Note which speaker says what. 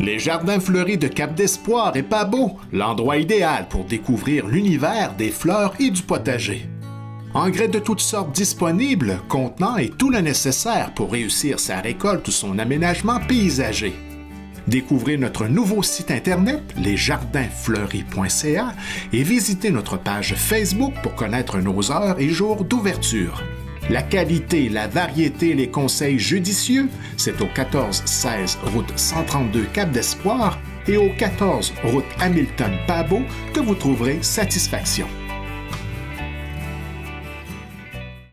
Speaker 1: Les jardins fleuris de Cap d'Espoir et Pabot, l'endroit idéal pour découvrir l'univers des fleurs et du potager. Engrais de toutes sortes disponibles, contenant et tout le nécessaire pour réussir sa récolte ou son aménagement paysager. Découvrez notre nouveau site internet, lesjardinsfleuris.ca, et visitez notre page Facebook pour connaître nos heures et jours d'ouverture. La qualité, la variété, les conseils judicieux, c'est au 14-16 route 132 Cap d'Espoir et au 14 route Hamilton Pabot que vous trouverez satisfaction.